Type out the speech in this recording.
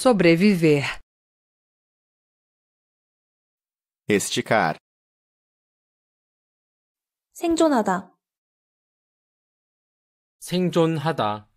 sobreviver, esticar, 생존하다, 생존하다,